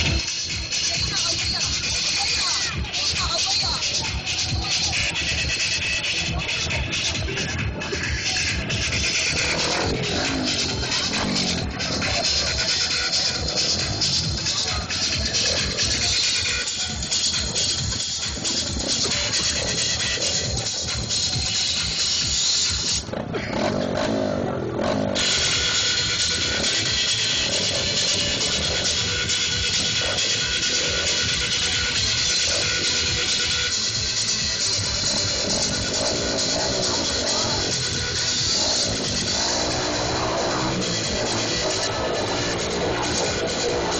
すいません。Thank you.